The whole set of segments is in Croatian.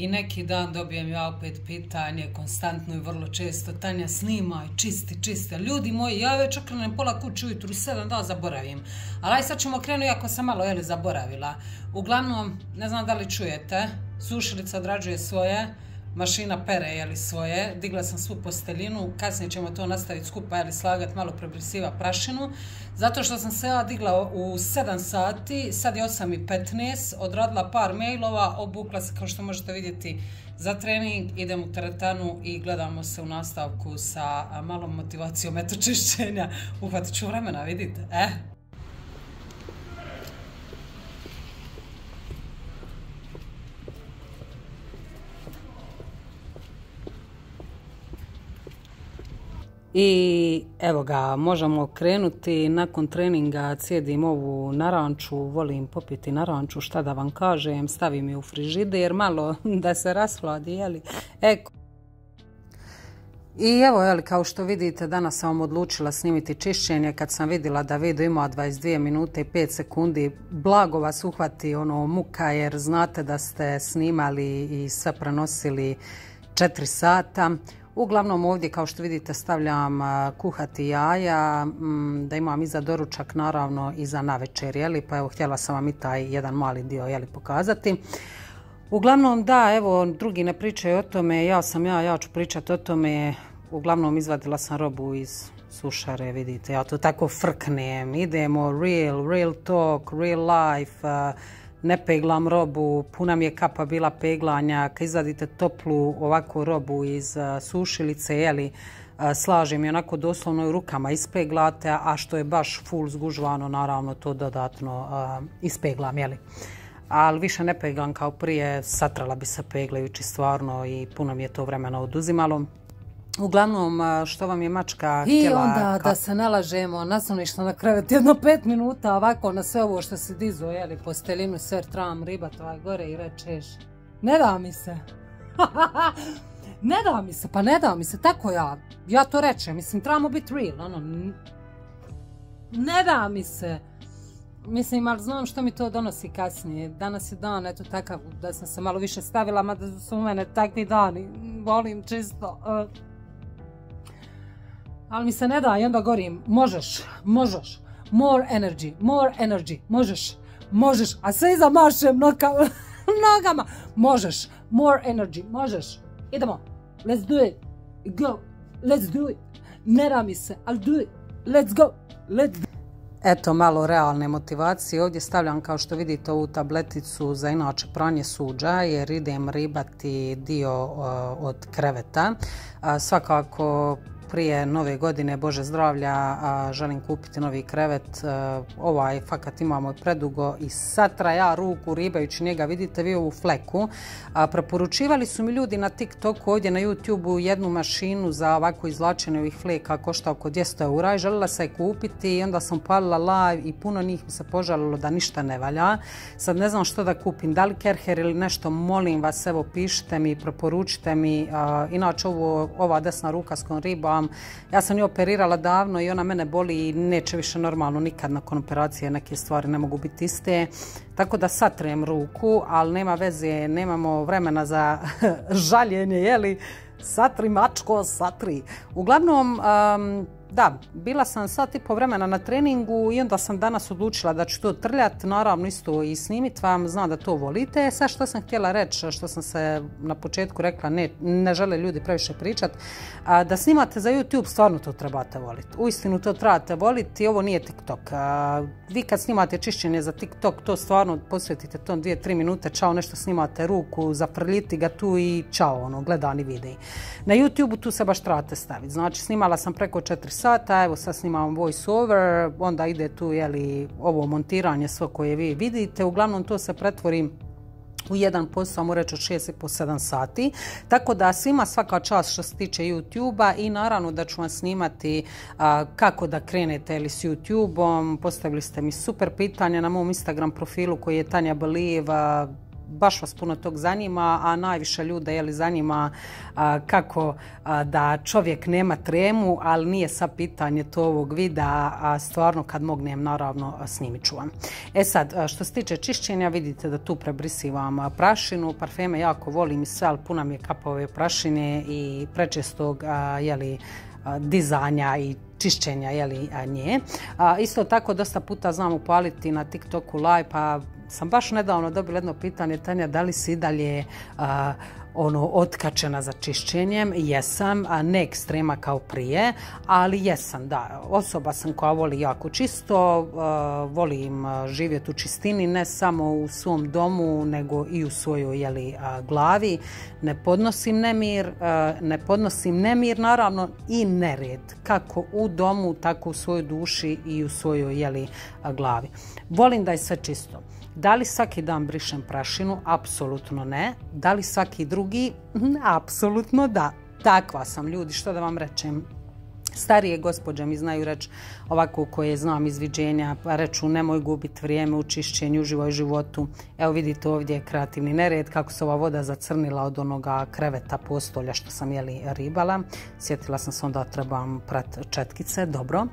I neki dan dobijem ja opet pitanje, konstantno i vrlo često, Tanja snimaj, čisti, čisti. Ljudi moji, ja već okrenem pola kuće ujutru, sedam da zaboravim. Ali aj sad ćemo krenuti, iako sam malo jeli zaboravila. Uglavnom, ne znam da li čujete, sušilica odrađuje svoje, mašina pere jeli svoje, digla sam svu posteljinu, kasnije ćemo to nastaviti skupa jeli slagati, malo prebrisiva prašinu, zato što sam se ja digla u 7 sati, sad je 8 i 15, odradila par mailova, obukla se kao što možete vidjeti za trening, idem u teretanu i gledamo se u nastavku sa malom motivacijom eto čišćenja. Uhvatit ću vremena, vidite, eh? I evo ga, možemo krenuti nakon treninga, cijedim ovu naranču, volim popiti naranču, šta da vam kažem, stavim je u frižider, malo da se rashladi, jeli, eko. I evo, jeli, kao što vidite, danas sam vam odlučila snimiti čišćenje kad sam vidjela da video ima 22 minute i 5 sekundi. Blago vas uhvati ono muka jer znate da ste snimali i sve prenosili 4 sata. Uglavnom ovdje kao što vidite stavljam kuhati jaja, da imam i za doručak naravno i za navečer, jeli, pa evo htjela sam vam i taj jedan mali dio jeli, pokazati. Uglavnom da, evo drugi ne pričaju o tome, ja sam ja, ja ću pričati o tome, uglavnom izvadila sam robu iz sušare, vidite, ja to tako frknem, idemo real, real talk, real life, ne peglam robu, puna mi je kapa bila peglanja, kad izvadite toplu ovakvu robu iz sušilice, jeli, slažem je onako doslovno u rukama ispeglate, a što je baš full zgužvano, naravno to dodatno ispeglam, jeli. Ali više ne peglam kao prije, satrala bi se peglajući stvarno i puno mi je to vremena oduzimalo. Uglavnom, što vam je mačka I onda da se nalažemo naslonišno na krevet jedno pet minuta ovako na sve ovo što se dizo, jeli, postelinu, ser, tram, riba, ovaj gore i rečeš ne da mi se. ne da mi se, pa ne da mi se, tako ja, ja to rečem, mislim, trebamo biti real, ono, ne da mi se. Mislim, ali znam što mi to donosi kasnije. Danas je dan, eto takav, da sam se malo više stavila, mada su u mene takvi dani, volim čisto. Uh, ali mi se ne da i onda govorim, možeš, možeš, more energy, more energy, možeš, možeš, a sve iza mašem nogama, možeš, more energy, možeš, idemo, let's do it, go, let's do it, ne mi se, ali do it, let's go, let's do Eto malo realne motivacije. Ovdje stavljam kao što vidite ovu tableticu za inače pranje suđa jer idem ribati dio od kreveta. Svakako prije nove godine, Bože zdravlja, želim kupiti novi krevet. Ovaj fakat imamo predugo i satra ja ruku ribajući njega, vidite vi ovu fleku. Preporučivali su mi ljudi na TikToku, ovdje na YouTubeu jednu mašinu za ovako izvlačenje ovih fleka, košta oko 200 eura i željela se je kupiti i onda sam palila live i puno njih mi se požalilo da ništa ne valja. Sad ne znam što da kupim, da li Kerher ili nešto, molim vas, evo pišite mi, preporučite mi. Inače ova desna ruka s kojom ribam ja sam nju operirala davno i ona mene boli i neće više normalno nikad nakon operacije neke stvari ne mogu biti iste. Tako da satrem ruku, ali nema veze, nemamo vremena za žaljenje, jeli? Satri mačko, satri. Uglavnom, da, bila sam sat i po vremena na treningu i onda sam danas odlučila da ću to trljati, naravno isto i snimit vam, znam da to volite. Sad što sam htjela reći, što sam se na početku rekla, ne, ne žele ljudi previše pričat, da snimate za YouTube, stvarno to trebate voliti. Uistinu to trebate voliti, ovo nije TikTok. Vi kad snimate čišćenje za TikTok, to stvarno posvetite to dvije, tri minute, čao, nešto snimate ruku, zaprljiti ga tu i čao, ono, gledani videi. Na YouTube tu se baš trebate staviti. Znači, snimala sam preko četiri sata, evo sad snimam voice over, onda ide tu jeli, ovo montiranje sve koje vi vidite, uglavnom to se pretvori u jedan posao, mu reći od 6 po 7 sati. Tako da svima svaka čast što se tiče YouTube-a i naravno da ću vam snimati kako da krenete ili s YouTube-om. Postavili ste mi super pitanje na mom Instagram profilu koji je Tanja Believa baš vas puno tog zanima, a najviše ljude je li zanima kako da čovjek nema tremu, ali nije sa pitanje to ovog videa, a stvarno kad mognem naravno snimit ću vam. E sad, što se tiče čišćenja, vidite da tu prebrisivam prašinu, parfeme jako volim i sve, ali puna mi je kapa ove prašine i prečestog jeli, dizanja i čišćenja jeli, nje. isto tako dosta puta znam upaliti na TikToku live pa sam baš nedavno dobila jedno pitanje Tanja da li si dalje ono otkačena za čišćenjem, jesam, a ne ekstrema kao prije, ali jesam, da, osoba sam koja voli jako čisto, volim živjeti u čistini, ne samo u svom domu, nego i u svojoj jeli, glavi, ne podnosim nemir, ne podnosim nemir, naravno i nered, kako u domu, tako u svojoj duši i u svojoj jeli, glavi. Volim da je sve čisto. Da li svaki dan brišem prašinu? Apsolutno ne. Da li svaki drugi? Apsolutno da. Takva sam ljudi, što da vam rečem. Starije gospođe mi znaju reći ovako koje znam izviđenja, pa reču nemoj gubiti vrijeme u čišćenju, uživoj životu. Evo vidite ovdje je kreativni nered, kako se ova voda zacrnila od onoga kreveta postolja što sam jeli ribala. Sjetila sam se onda trebam prat četkice, dobro.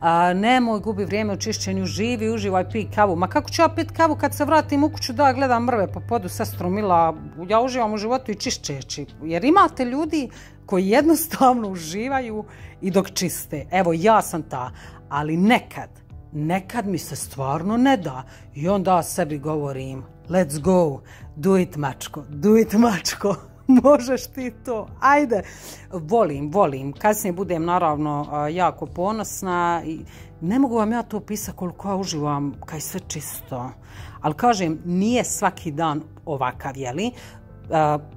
A, nemoj gubi vrijeme u čišćenju, živi, uživaj, pi kavu. Ma kako ću ja pit kavu kad se vratim u kuću da gledam mrve po podu sestru Mila, ja uživam u životu i čišćeći. Jer imate ljudi koji jednostavno uživaju i dok čiste. Evo ja sam ta, ali nekad, nekad mi se stvarno ne da i onda sebi govorim let's go, do it mačko, do it mačko. Možeš ti to, ajde. Volim, volim. Kasnije budem naravno jako ponosna i ne mogu vam ja to opisati koliko ja uživam kaj sve čisto. Ali kažem, nije svaki dan ovakav, jeli?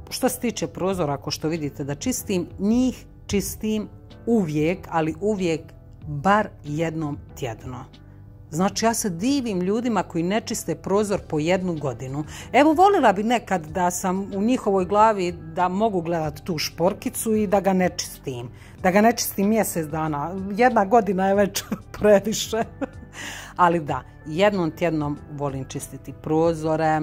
Što se tiče prozora, ako što vidite da čistim, njih čistim uvijek, ali uvijek bar jednom tjedno. Znači ja se divim ljudima koji ne čiste prozor po jednu godinu. Evo volila bi nekad da sam u njihovoj glavi da mogu gledati tu šporkicu i da ga ne čistim. Da ga ne čistim mjesec dana. Jedna godina je već previše. Ali da, jednom tjednom volim čistiti prozore,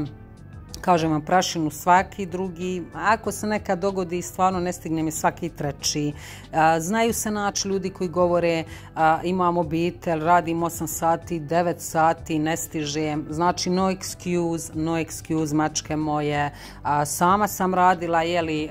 kažem vam prašinu svaki drugi, ako se nekad dogodi stvarno ne stigne mi svaki treći. Znaju se naći ljudi koji govore imam obitelj, radim 8 sati, 9 sati, ne stižem. Znači no excuse, no excuse mačke moje. Sama sam radila, jeli,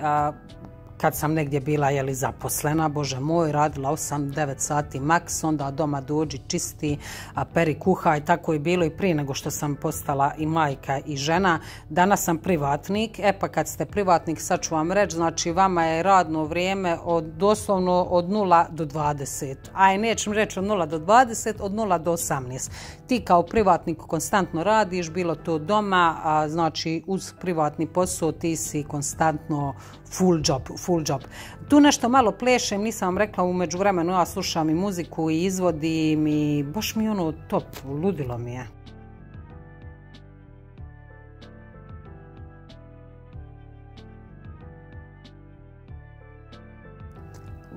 kad sam negdje bila jeli, zaposlena, bože moj, radila 8-9 sati maks, onda doma dođi čisti, a peri kuha i tako je bilo i prije nego što sam postala i majka i žena. Danas sam privatnik, e pa kad ste privatnik, sad ću vam reći, znači vama je radno vrijeme od, doslovno od 0 do 20. Aj, nećem reći od 0 do 20, od 0 do 18. Ti kao privatnik konstantno radiš, bilo to doma, a znači uz privatni posao ti si konstantno full job, full job. Tu nešto malo plešem, nisam vam rekla, u međuvremenu ja slušam i muziku i izvodim i baš mi ono top, ludilo mi je.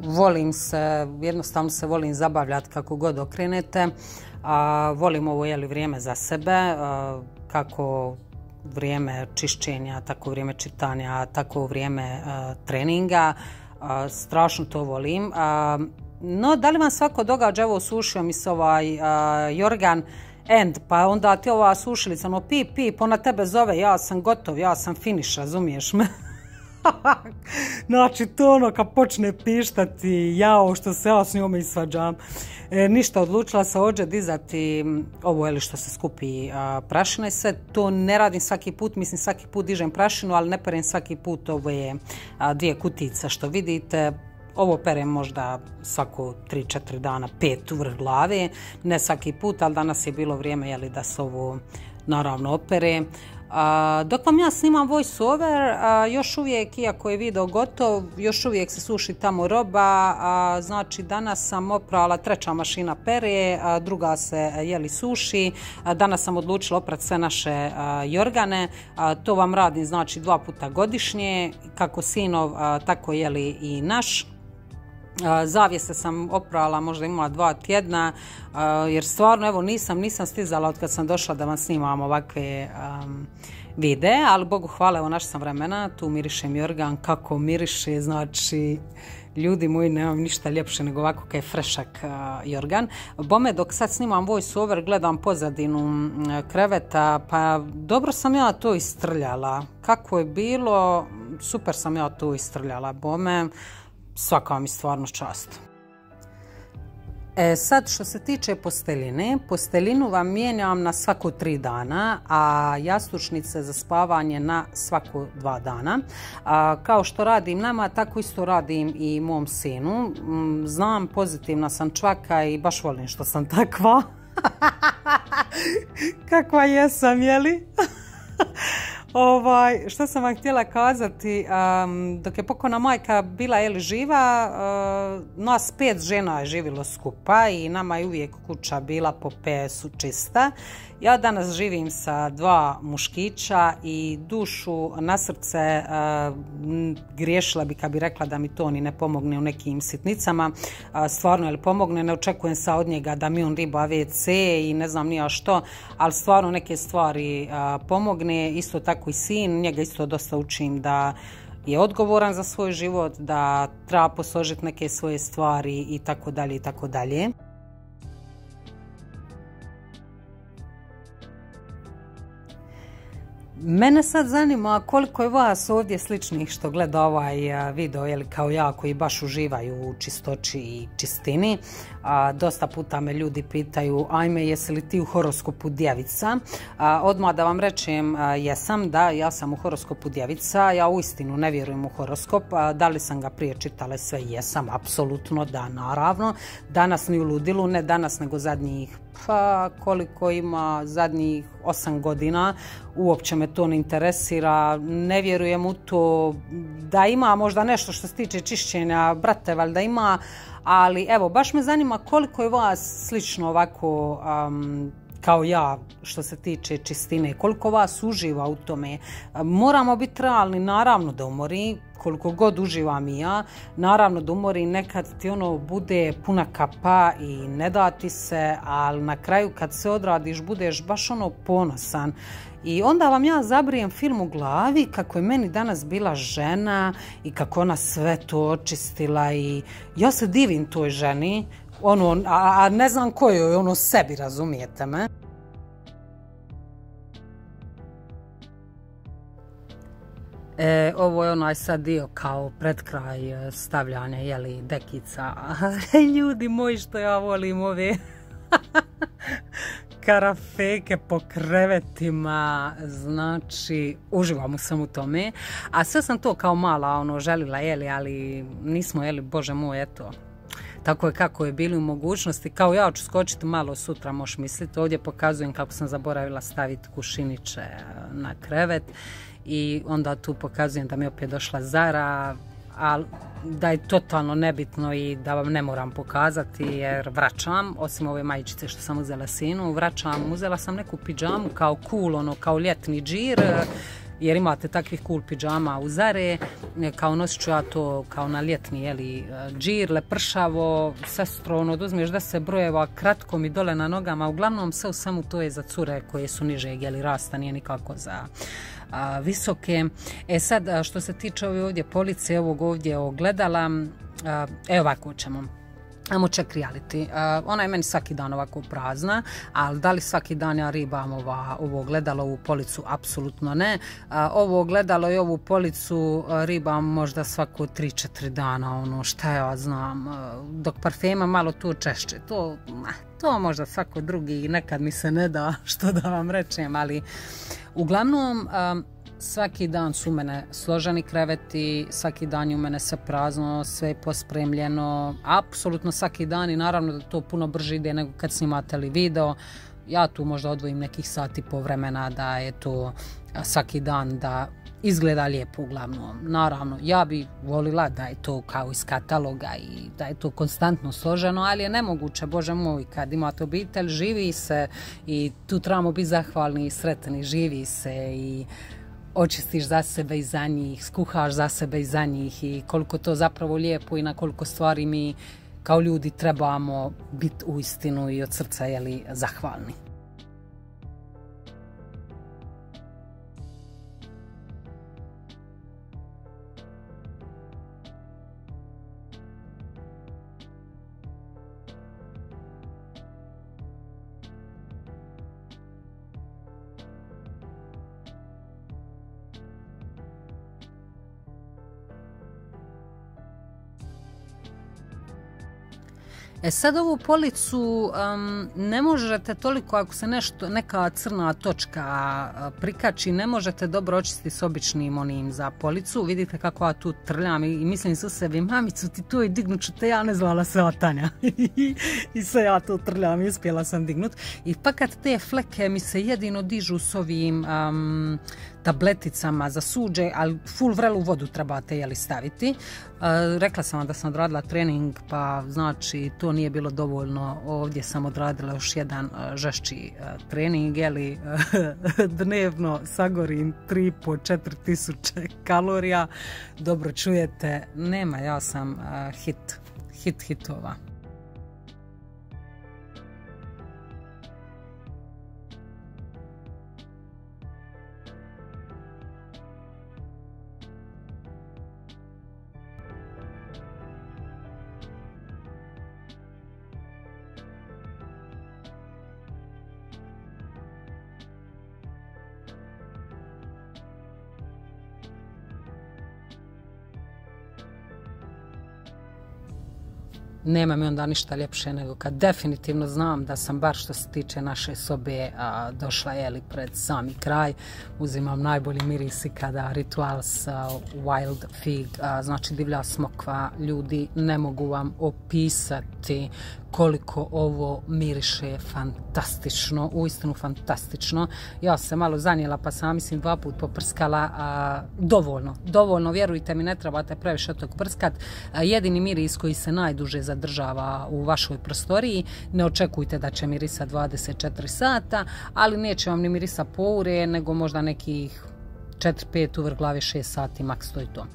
Volim se, jednostavno se volim zabavljati kako god okrenete. A, volim ovo vrijeme za sebe, kako vrijeme čišćenja, tako vrijeme čitanja, tako vrijeme e, treninga. E, strašno to volim. No, da li vam svako događa, evo sušio mi se ovaj e, Jorgan, end, pa onda ti ova sušilica, no pip, pip, ona tebe zove, ja sam gotov, ja sam finish, razumiješ me? znači to ono kad počne pištati jao što se ja s njome isvađam. E, ništa, odlučila se ođe dizati ovo je što se skupi prašina i sve. To ne radim svaki put, mislim svaki put dižem prašinu, ali ne perem svaki put ove dvije kutice što vidite. Ovo perem možda svako 3-4 dana, pet u vrh glave, ne svaki put, ali danas je bilo vrijeme jeli, da se ovo naravno opere. Dok vam ja snimam voice over, još uvijek, iako je video gotov, još uvijek se suši tamo roba, znači danas sam oprala treća mašina pere, druga se jeli suši, danas sam odlučila oprati sve naše jorgane, to vam radim znači dva puta godišnje, kako sinov, tako jeli i naš. Zavijese sam oprala, možda ima dva tjedna, jer stvarno evo nisam, nisam stizala od kad sam došla da vam snimam ovakve vide, ali Bogu hvala, evo našla sam vremena, tu mirišem jorgan, kako miriše, znači ljudi moji, nemam ništa ljepše nego ovako kaj je frešak jorgan. Bome, dok sad snimam voice over, gledam pozadinu kreveta, pa dobro sam ja to istrljala. Kako je bilo, super sam ja to istrljala. Bome, svaka mi stvarno čast. E, sad što se tiče posteljine, postelinu vam mijenjam na svako tri dana, a jastučnice za spavanje na svako dva dana. kao što radim nama, tako isto radim i mom sinu. Mm, znam, pozitivna sam čvaka i baš volim što sam takva. Kakva jesam, jeli? Ovaj, što sam vam htjela kazati, dok je pokojna majka bila jeli živa, nas pet žena je živilo skupa i nama je uvijek kuća bila po pesu čista ja danas živim sa dva muškića i dušu na srce griješila bi kad bi rekla da mi to ni ne pomogne u nekim sitnicama. stvarno, je li pomogne, ne očekujem sa od njega da mi on riba WC i ne znam nija što, ali stvarno neke stvari pomogne. Isto tako i sin, njega isto dosta učim da je odgovoran za svoj život, da treba posložiti neke svoje stvari i tako dalje i tako dalje. Mene sad zanima koliko je vas ovdje sličnih što gleda ovaj video, jeli kao ja koji baš uživaju u čistoći i čistini. A, dosta puta me ljudi pitaju, ajme jesi li ti u horoskopu djevica? A, odmah da vam rečem, jesam, da, ja sam u horoskopu djevica, ja uistinu ne vjerujem u horoskop, da li sam ga prije čitala sve, jesam, apsolutno da, naravno. Danas ni u ludilu, ne danas nego zadnjih pa koliko ima zadnjih osam godina, uopće me to ne interesira, ne vjerujem u to da ima možda nešto što se tiče čišćenja, brate, valjda ima, ali evo, baš me zanima koliko je vas slično ovako kao ja što se tiče čistine, koliko vas uživa u tome. Moramo biti realni, naravno da umori, koliko god uživam i ja, naravno da umori nekad ti ono bude puna kapa i ne da ti se, ali na kraju kad se odradiš budeš baš ono ponosan i onda vam ja zabrijem film u glavi kako je meni danas bila žena i kako ona sve to očistila i ja se divim toj ženi, ono, a, a ne znam kojoj, ono sebi, razumijete me. E, ovo je onaj sad dio kao pred kraj e, stavljanja jeli, dekica. Ljudi moji što ja volim ove karafeke po krevetima, znači uživam sam u tome. A sve sam to kao mala ono želila jeli, ali nismo jeli, bože moj, eto, tako je kako je bili u mogućnosti. Kao ja ću skočiti malo sutra, možeš misliti. Ovdje pokazujem kako sam zaboravila staviti kušiniće na krevet i onda tu pokazujem da mi je opet došla Zara, ali da je totalno nebitno i da vam ne moram pokazati jer vraćam, osim ove majičice što sam uzela sinu, vraćam, uzela sam neku pidžamu kao cool, ono kao ljetni džir, jer imate takvih cool pidžama u Zare, kao nosit ću ja to kao na ljetni jeli, džir, lepršavo, sestro, ono, oduzmeš da se brojeva kratko mi dole na nogama, uglavnom sve u svemu to je za cure koje su niže jeli, rasta, nije nikako za visoke. E sad, što se tiče ovdje police, ovog ovdje ogledala, evo ovako ćemo. Ajmo check reality. ona je meni svaki dan ovako prazna, ali da li svaki dan ja ribam ova, ovo gledalo, ovu policu? Apsolutno ne. ovo gledalo i ovu policu ribam možda svako 3-4 dana, ono šta ja znam. Dok parfema malo tu češće. To, to možda svako drugi nekad mi se ne da što da vam rečem, ali Uglavnom, svaki dan su mene složeni kreveti, svaki dan je u mene sve prazno, sve je pospremljeno, apsolutno svaki dan i naravno da to puno brže ide nego kad snimate li video. Ja tu možda odvojim nekih sati po vremena da je to svaki dan da izgleda lijepo uglavnom. Naravno, ja bi volila da je to kao iz kataloga i da je to konstantno složeno, ali je nemoguće, bože moj, kad imate obitelj, živi se i tu trebamo biti zahvalni i sretni, živi se i očistiš za sebe i za njih, skuhaš za sebe i za njih i koliko to zapravo lijepo i na koliko stvari mi kao ljudi trebamo biti u istinu i od srca jeli, zahvalni. E sad ovu policu ne možete toliko ako se nešto, neka crna točka prikači, ne možete dobro očistiti s običnim onim za policu. Vidite kako ja tu trljam i, mislim su sebi, mamicu ti to i dignut ću te, ja ne zvala se Tanja. I sve ja tu trljam i uspjela sam dignut. I pa kad te fleke mi se jedino dižu s ovim tableticama za suđe, ali full vrelu vodu trebate jeli staviti. E, rekla sam vam da sam odradila trening, pa znači to nije bilo dovoljno. Ovdje sam odradila još jedan e, žešći e, trening, jeli dnevno sagorim 3,5-4 tisuće kalorija. Dobro čujete, nema, ja sam hit, hit hitova. Nema mi onda ništa ljepše nego kad definitivno znam da sam bar što se tiče naše sobe a, došla li pred sami kraj. Uzimam najbolji mirisi kada Rituals Wild Fig, znači divlja smokva, ljudi ne mogu vam opisati koliko ovo miriše fantastično, uistinu fantastično. Ja sam malo zanijela pa sam mislim dva put poprskala, a, dovoljno, dovoljno, vjerujte mi ne trebate previše tog prskat. jedini miris koji se najduže zadržava u vašoj prostoriji, ne očekujte da će mirisa 24 sata, ali neće vam ni mirisa poure, nego možda nekih 4-5 uvr glavi 6 sati maks to i to.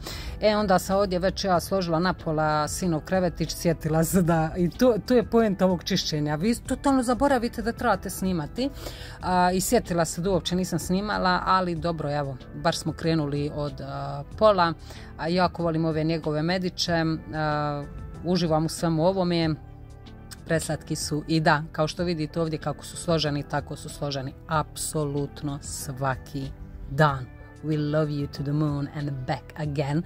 E onda sam ovdje već ja složila napola sinov krevetić, sjetila se da i tu, je poenta ovog čišćenja. Vi totalno zaboravite da trebate snimati i sjetila se da uopće nisam snimala, ali dobro, evo, bar smo krenuli od pola. A, jako volim ove njegove mediće, uživam u svemu ovome, preslatki su i da, kao što vidite ovdje kako su složeni, tako su složeni apsolutno svaki dan. We love you to the moon and back again.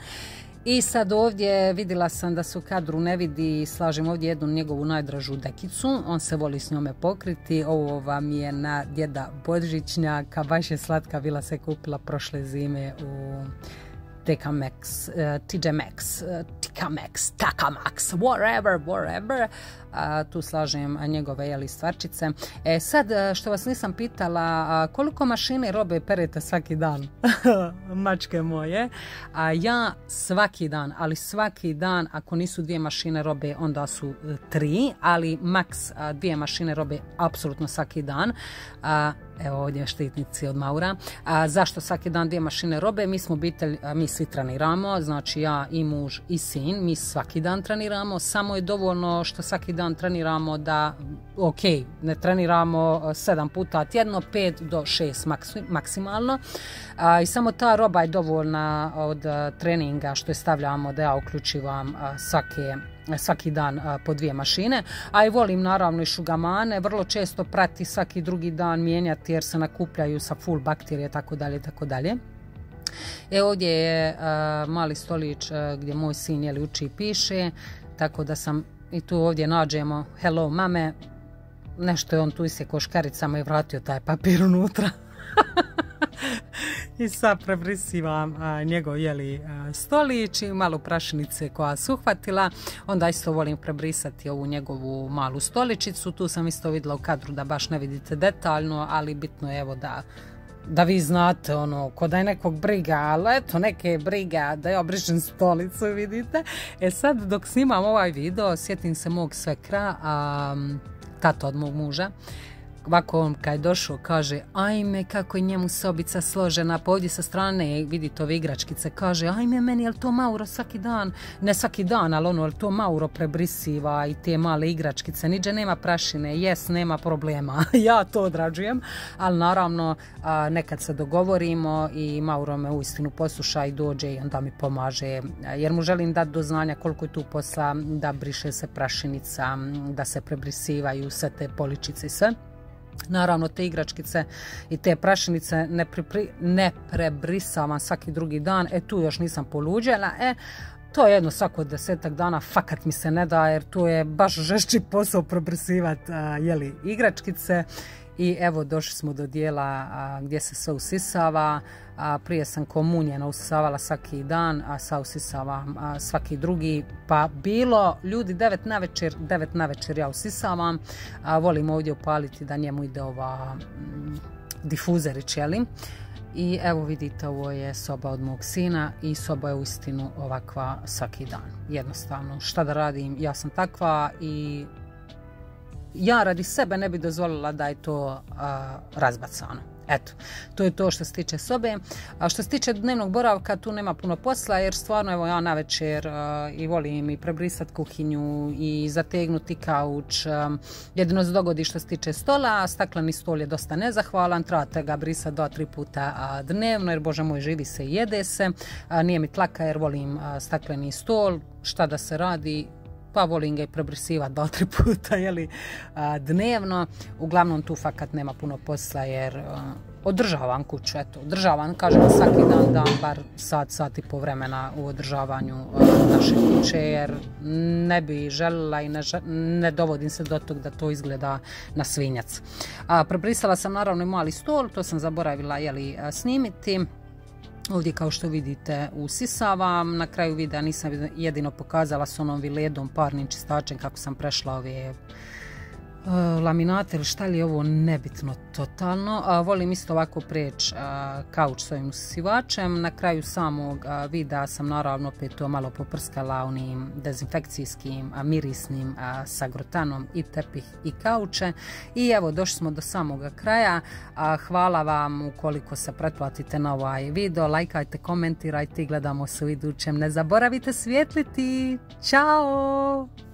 I sad ovdje vidjela sam da se u kadru ne vidi, slažem ovdje jednu njegovu najdražu dekicu, on se voli s njome pokriti, ovo vam je na djeda Božićnjaka, baš je slatka, bila se kupila prošle zime u Tecamex, uh, TDMX, uh, Ticamax, Tacamax, whatever, whatever. Tu slažem njegove jeli stvarčice. E sad, što vas nisam pitala, koliko mašine robe perete svaki dan? Mačke moje. A ja svaki dan, ali svaki dan, ako nisu dvije mašine robe, onda su e, tri, ali maks dvije mašine robe apsolutno svaki dan. Evo ovdje štitnici od Maura. A, zašto svaki dan dvije mašine robe? Mi smo obitelj, mi svi treniramo, znači ja i muž i sin, mi svaki dan treniramo, samo je dovoljno što svaki dan treniramo da, ok, ne treniramo sedam puta tjedno, pet do šest maksimalno. I samo ta roba je dovoljna od treninga što je stavljamo da ja uključivam svake svaki dan po dvije mašine, a i volim naravno i šugamane, vrlo često prati svaki drugi dan mijenjati jer se nakupljaju sa full bakterije tako dalje tako dalje. E ovdje je mali stolić gdje moj sin jeli uči i piše, tako da sam i tu ovdje nađemo hello mame, nešto je on tu se koškaricama i vratio taj papir unutra. I sad prebrisivam njegov jeli stolić i malu prašnice koja su uhvatila. Onda isto volim prebrisati ovu njegovu malu stoličicu. Tu sam isto vidjela u kadru da baš ne vidite detaljno, ali bitno je evo da da vi znate ono, ko da je nekog briga, ali eto neke briga da ja obrišem stolicu, vidite. E sad dok snimam ovaj video, sjetim se mog svekra, a, od mog muža, ovako on kad je došao kaže ajme kako je njemu sobica složena pa ovdje sa strane vidite ove igračkice kaže ajme meni je to Mauro svaki dan? Ne svaki dan ali ono je to Mauro prebrisiva i te male igračkice niđe nema prašine jes nema problema ja to odrađujem ali naravno nekad se dogovorimo i Mauro me uistinu posluša i dođe i onda mi pomaže jer mu želim dati do znanja koliko je tu posla da briše se prašinica da se prebrisivaju sve te poličice i sve Naravno, te igračkice i te prašinice ne, ne prebrisavam svaki drugi dan. E, tu još nisam poluđela. E, to je jedno svako desetak dana, fakat mi se ne da, jer tu je baš žešći posao prebrisivati jeli, igračkice i evo došli smo do dijela gdje se sve usisava. A, prije sam komunjena usisavala svaki dan, a sad usisavam svaki drugi. Pa bilo ljudi devet na večer, devet na večer ja usisavam. A, volim ovdje upaliti da njemu ide ova mm, difuzerić, jeli? I evo vidite, ovo je soba od mog sina i soba je uistinu ovakva svaki dan. Jednostavno, šta da radim, ja sam takva i ja radi sebe ne bi dozvolila da je to razbacano. Eto, to je to što se tiče sobe. A što se tiče dnevnog boravka, tu nema puno posla, jer stvarno evo ja na večer i volim i prebrisati kuhinju i zategnuti kauč. jedino se dogodi što se tiče stola, stakleni stol je dosta nezahvalan, trebate ga brisati dva, tri puta dnevno, jer bože moj živi se i jede se. nije mi tlaka jer volim stakleni stol, šta da se radi, pa volim ga i prebrisivati dva, tri puta jeli, dnevno. Uglavnom tu fakat nema puno posla jer održavam kuću, eto, održavam, kažem svaki dan dam bar sat, sat i po vremena u održavanju naše kuće jer ne bi željela i ne, dovodim se do tog da to izgleda na svinjac. A, prebrisala sam naravno i mali stol, to sam zaboravila jeli, snimiti. Ovdje kao što vidite usisavam, na kraju videa nisam jedino pokazala s onom viledom parnim čistačem kako sam prešla ove laminate ili šta li je ovo nebitno totalno. Volim isto ovako preći kauč s ovim usivačem. Na kraju samog videa sam naravno opet to malo poprskala onim dezinfekcijskim mirisnim sa grotanom i tepih i kauče. I evo došli smo do samoga kraja. Hvala vam ukoliko se pretplatite na ovaj video. Lajkajte, komentirajte i gledamo se u idućem. Ne zaboravite svijetliti. Ćao!